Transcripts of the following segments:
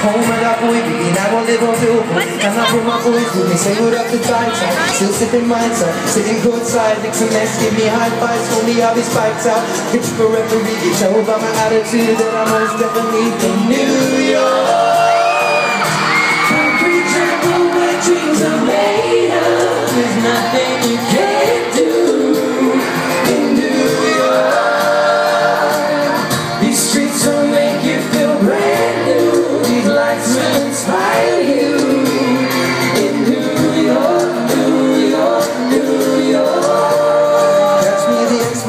Home I got boy beating, I won't live on billboard And I bring my boys with me, say what up to time Still sipping minds up, sitting courtside Next to next, give me high fives, only I'll be spiked out Pitch for referee, tell by my attitude That I'm most definitely from New York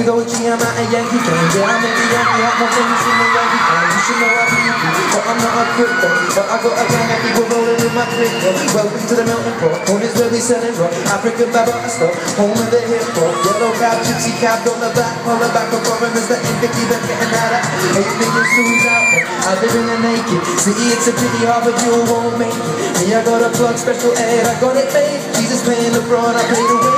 the X with OG, I'm not a Yankee fan Yeah, I'm in the Yankee, my friends in the Yankee fan You should know I believe you, but I'm not a crypto. But I got a gang of people rolling in my clique. Welcome to the melting pot, home is where we selling rock. African stuff, home of the hip hop. Yellow cap, gypsy cap, on the back, on the back of foreigners ain't Vicky, been getting out of. Eight million suits out there, I live in the naked City, it's a pity half of you won't make it. Me, I got a plug, special ed, I got it made Jesus paying LeBron, I pay the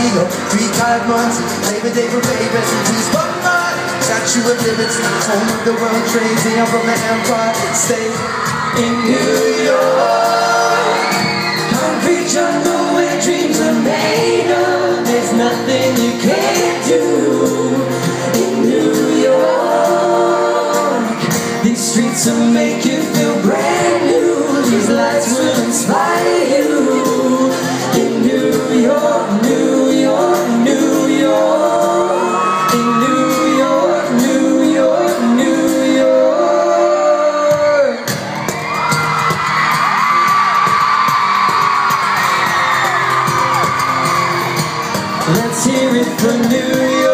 Seagull, three card Monty Labor Day parade, rest in peace, Bob Marley Statue of Liberty, home of the World Trade I'm from the Empire State in New York. Concrete jungle where dreams are made of. There's nothing you can't do in New York. These streets will make you feel brand new. These lights will inspire you Here in from New York.